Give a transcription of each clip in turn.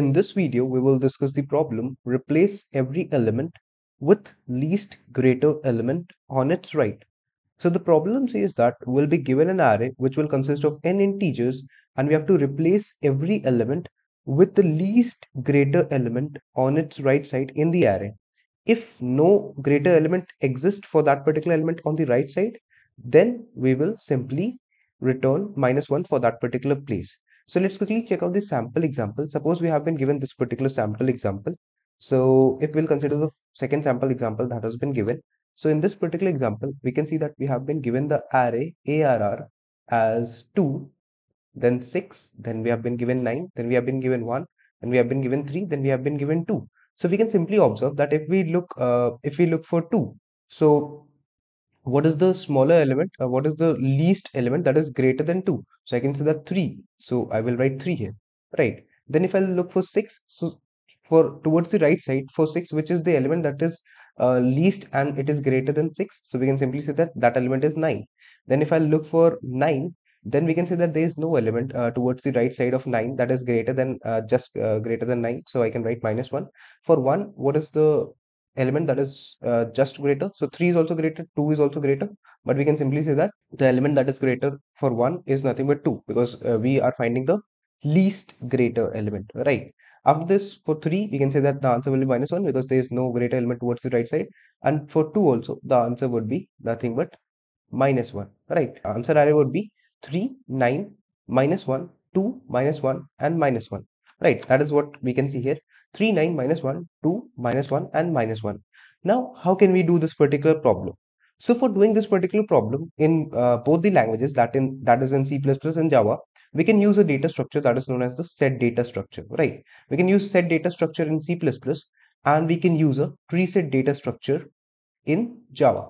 In this video, we will discuss the problem replace every element with least greater element on its right. So the problem says that we'll be given an array which will consist of n integers and we have to replace every element with the least greater element on its right side in the array. If no greater element exists for that particular element on the right side, then we will simply return minus 1 for that particular place. So let's quickly check out the sample example. Suppose we have been given this particular sample example. So if we'll consider the second sample example that has been given. So in this particular example, we can see that we have been given the array ARR as 2, then 6, then we have been given 9, then we have been given 1, and we have been given 3, then we have been given 2. So we can simply observe that if we look, uh, if we look for 2, so what is the smaller element? Uh, what is the least element that is greater than 2 so i can say that 3 so i will write 3 here. Right. Then if i look for 6 so for towards the right side for 6 which is the element that is uh, least and it is greater than 6 so we can simply say that that element is 9 then if i look for 9 then we can say that there is no element uh, towards the right side of 9 that is greater than uh, just uh, greater than 9 so i can write minus 1 for 1 what is the element that is uh, just greater. So 3 is also greater, 2 is also greater, but we can simply say that the element that is greater for 1 is nothing but 2 because uh, we are finding the least greater element, right? After this, for 3, we can say that the answer will be minus 1 because there is no greater element towards the right side. And for 2 also, the answer would be nothing but minus 1, right? Answer array would be 3, 9, minus 1, 2, minus 1, and minus 1, right? That is what we can see here. 3, 9, minus 1, 2, minus 1 and minus 1. Now, how can we do this particular problem? So for doing this particular problem in uh, both the languages that in that is in C++ and Java, we can use a data structure that is known as the set data structure, right? We can use set data structure in C++ and we can use a tree set data structure in Java,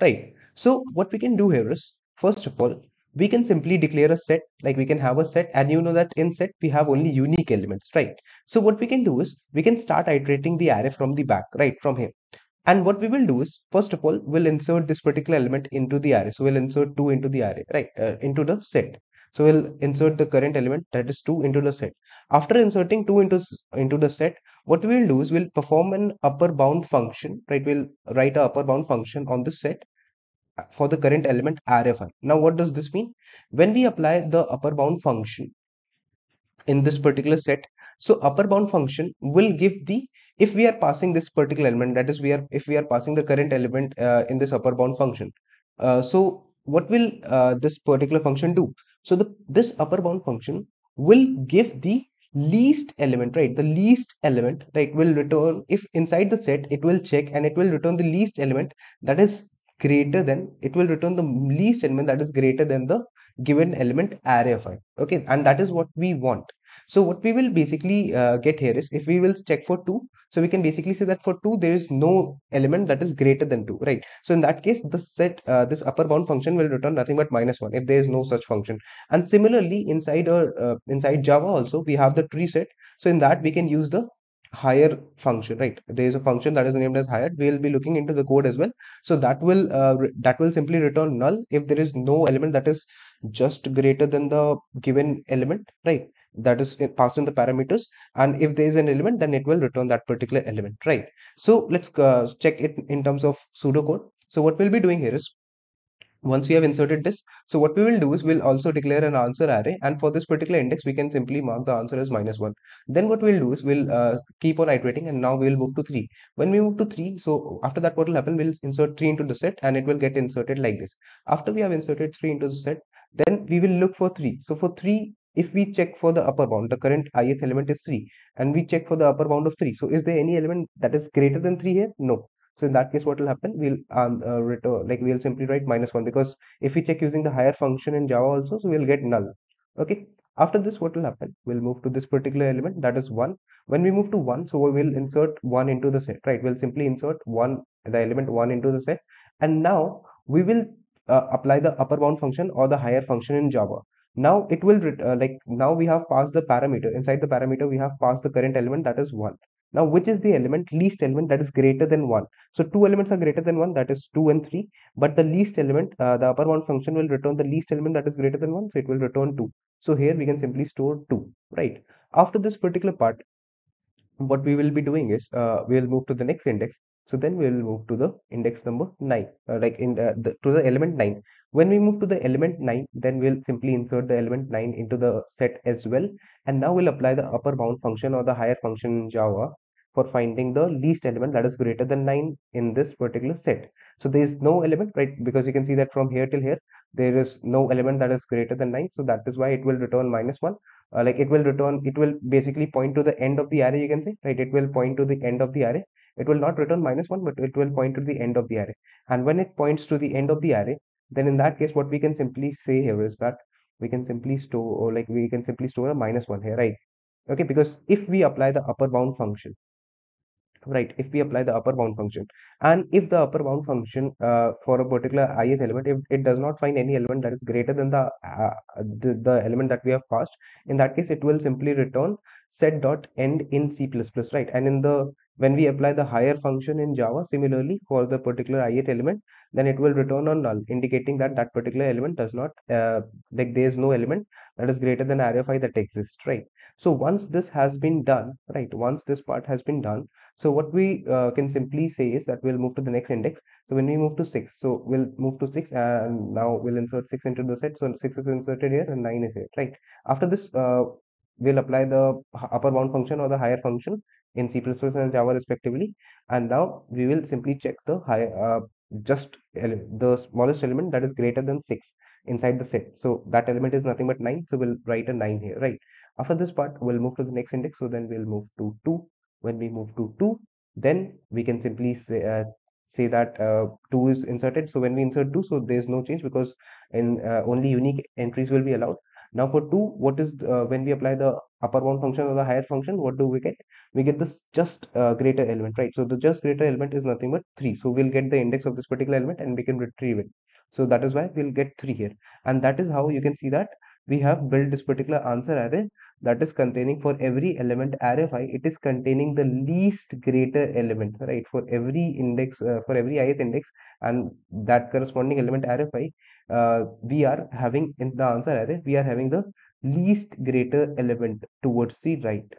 right? So what we can do here is, first of all, we can simply declare a set like we can have a set and you know that in set we have only unique elements right? So what we can do is we can start iterating the array from the back right from here. And what we will do is first of all we'll insert this particular element into the array. So we'll insert 2 into the array right uh, into the set. So we'll insert the current element that is 2 into the set. After inserting 2 into into the set what we will do is we'll perform an upper bound function right? We'll write a upper bound function on the set for the current element RFI. Now, what does this mean? When we apply the upper bound function in this particular set, so upper bound function will give the if we are passing this particular element, that is, we are if we are passing the current element uh, in this upper bound function. Uh, so, what will uh, this particular function do? So, the this upper bound function will give the least element right the least element right will return if inside the set it will check and it will return the least element that is greater than it will return the least element that is greater than the given element array of i okay? And that is what we want. So what we will basically uh, get here is if we will check for 2 so we can basically say that for 2 there is no element that is greater than 2 right? So in that case the set uh, this upper bound function will return nothing but minus 1 if there is no such function. And similarly inside our uh, inside java also we have the tree set. So in that we can use the higher function right? There is a function that is named as higher. We'll be looking into the code as well. So that will uh, that will simply return null if there is no element that is just greater than the given element right? That is passed in the parameters. And if there is an element then it will return that particular element right? So let's uh, check it in terms of pseudocode. So what we'll be doing here is once we have inserted this so what we will do is we'll also declare an answer array and for this particular index we can simply mark the answer as minus 1 then what we'll do is we'll uh, keep on iterating and now we'll move to 3 when we move to 3 so after that what will happen? We'll insert 3 into the set and it will get inserted like this. After we have inserted 3 into the set then we will look for 3 so for 3 if we check for the upper bound the current ith element is 3 and we check for the upper bound of 3 so is there any element that is greater than 3 here? No so in that case, what will happen? We'll um, uh, return like we'll simply write minus one because if we check using the higher function in Java also, so we'll get null. Okay. After this, what will happen? We'll move to this particular element that is one. When we move to one, so we'll insert one into the set, right? We'll simply insert one the element one into the set, and now we will uh, apply the upper bound function or the higher function in Java. Now it will uh, like now we have passed the parameter inside the parameter we have passed the current element that is one now which is the element least element that is greater than 1 so two elements are greater than 1 that is 2 and 3 but the least element uh, the upper bound function will return the least element that is greater than 1 so it will return 2 so here we can simply store 2 right? After this particular part what we will be doing is uh, we will move to the next index. So then we will move to the index number 9 uh, like in uh, the, to the element 9 when we move to the element 9 then we'll simply insert the element 9 into the set as well. And now we'll apply the upper bound function or the higher function in java for finding the least element that is greater than 9 in this particular set. So there is no element right? Because you can see that from here till here there is no element that is greater than 9 so that is why it will return minus 1 uh, like it will return it will basically point to the end of the array you can say right? It will point to the end of the array. It will not return minus 1 but it will point to the end of the array. And when it points to the end of the array then in that case what we can simply say here is that we can simply store or like we can simply store a minus 1 here right? Okay because if we apply the upper bound function right if we apply the upper bound function and if the upper bound function uh, for a particular ith element if it does not find any element that is greater than the, uh, the, the element that we have passed in that case it will simply return set dot end in c++ right? And in the when we apply the higher function in java similarly for the particular ith element then it will return on null indicating that that particular element does not uh, like there is no element that is greater than array of i that exists right so once this has been done right once this part has been done so what we uh, can simply say is that we'll move to the next index. So when we move to 6, so we'll move to 6 and now we'll insert 6 into the set. So 6 is inserted here and 9 is here, right? After this, uh, we'll apply the upper bound function or the higher function in C++ and Java respectively. And now we will simply check the high, uh, just the smallest element that is greater than 6 inside the set. So that element is nothing but 9. So we'll write a 9 here, right? After this part, we'll move to the next index. So then we'll move to 2 when we move to 2 then we can simply say, uh, say that uh, 2 is inserted so when we insert 2 so there is no change because in uh, only unique entries will be allowed now for 2 what is uh, when we apply the upper bound function or the higher function what do we get? We get this just uh, greater element right? So the just greater element is nothing but 3 so we'll get the index of this particular element and we can retrieve it. So that is why we'll get 3 here. And that is how you can see that we have built this particular answer array that is containing for every element array phi it is containing the least greater element right? For every index uh, for every ith index and that corresponding element array phi uh, we are having in the answer array we are having the least greater element towards the right.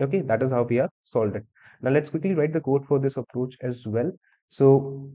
Okay that is how we have solved. It now let's quickly write the code for this approach as well. So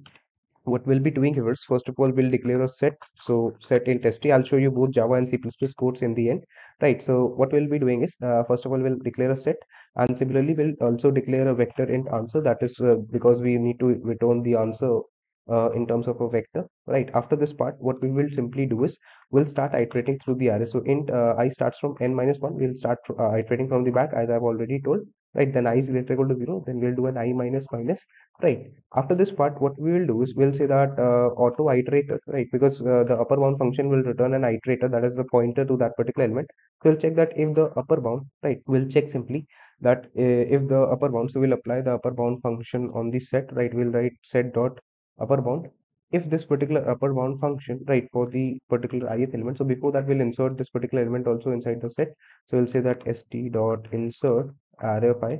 what we'll be doing here is first of all we'll declare a set. So set int st i'll show you both java and c++ codes in the end. Right so what we'll be doing is uh, first of all we'll declare a set. And similarly we'll also declare a vector int answer. That is uh, because we need to return the answer uh, in terms of a vector right? After this part what we will simply do is we'll start iterating through the array. So int uh, i starts from n minus 1 we'll start uh, iterating from the back as i've already told right? Then i is greater equal to 0 then we'll do an i minus minus right? After this part what we will do is we'll say that uh, auto iterator right? Because uh, the upper bound function will return an iterator. That is the pointer to that particular element. So we'll check that if the upper bound right? We'll check simply that uh, if the upper bound so we'll apply the upper bound function on the set right? We'll write set dot upper bound. If this particular upper bound function right for the particular ith element so before that we'll insert this particular element also inside the set. So we'll say that st dot insert array of i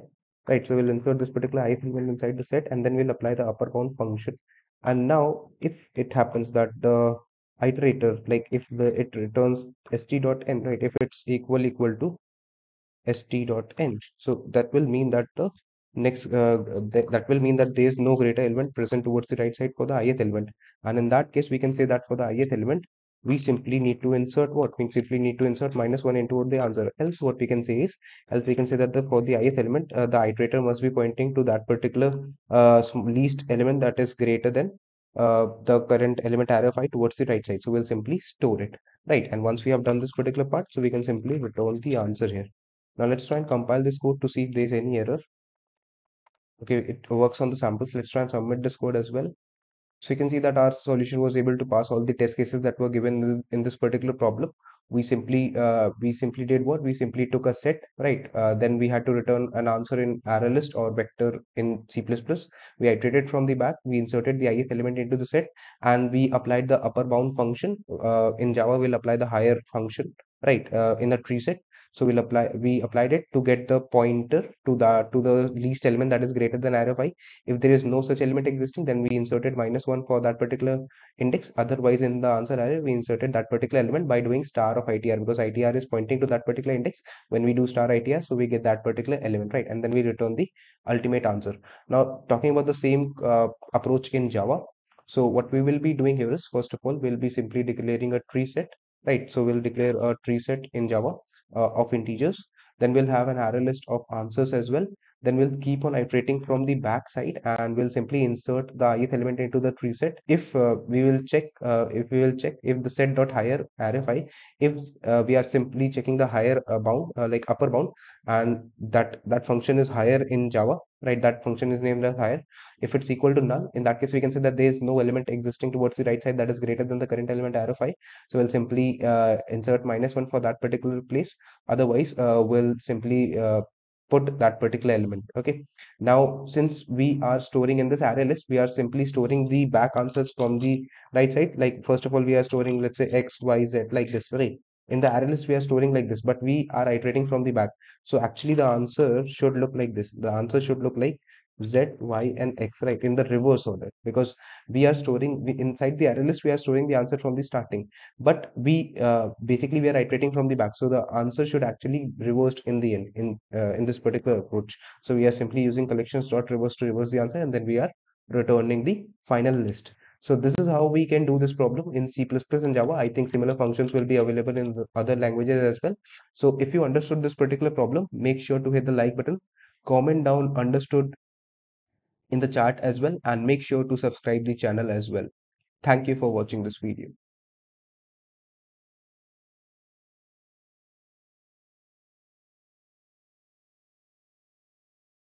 right so we'll insert this particular ith element inside the set and then we'll apply the upper bound function. And now if it happens that the iterator like if the it returns st dot end right if it's equal equal to st dot end so that will mean that the next uh, th that will mean that there is no greater element present towards the right side for the ith element. And in that case we can say that for the ith element we simply need to insert what? Means we simply need to insert minus 1 into the answer. Else what we can say is else we can say that the for the ith element uh, the iterator must be pointing to that particular uh, least element that is greater than uh, the current element array of i towards the right side. So we'll simply store it. Right. And once we have done this particular part so we can simply return the answer here. Now let's try and compile this code to see if there's any error okay it works on the samples. Let's try and submit this code as well. So you can see that our solution was able to pass all the test cases that were given in this particular problem. We simply uh, we simply did what? We simply took a set right? Uh, then we had to return an answer in array list or vector in c++ we iterated from the back. We inserted the ith element into the set and we applied the upper bound function. Uh, in java we'll apply the higher function right uh, in the tree set so we'll apply we applied it to get the pointer to the to the least element that is greater than array of i if there is no such element existing then we inserted minus 1 for that particular index. Otherwise in the answer array we inserted that particular element by doing star of itr because itr is pointing to that particular index when we do star itr so we get that particular element right? And then we return the ultimate answer. Now talking about the same uh, approach in java so what we will be doing here is first of all we'll be simply declaring a tree set right? So we'll declare a tree set in java Uh, of integers. Then we'll have an array list of answers as well then we'll keep on iterating from the back side and we'll simply insert the ith element into the tree set. If uh, we will check uh, if we will check if the set dot higher array if uh, we are simply checking the higher uh, bound uh, like upper bound and that that function is higher in java right? That function is named as higher. If it's equal to null in that case we can say that there is no element existing towards the right side that is greater than the current element 5 so we'll simply uh, insert minus 1 for that particular place. Otherwise uh, we'll simply uh, put that particular element okay? Now since we are storing in this array list we are simply storing the back answers from the right side. Like first of all we are storing let's say x y z like this right? In the array list we are storing like this but we are iterating from the back. So actually the answer should look like this. The answer should look like z y and x right in the reverse order. Because we are storing we, inside the array list we are storing the answer from the starting. But we uh, basically we are iterating from the back. So the answer should actually reversed in the end in uh, in this particular approach. So we are simply using collections dot reverse to reverse the answer and then we are returning the final list. So this is how we can do this problem in C++ and Java. I think similar functions will be available in other languages as well. So if you understood this particular problem, make sure to hit the like button, comment down understood in the chat as well, and make sure to subscribe the channel as well. Thank you for watching this video.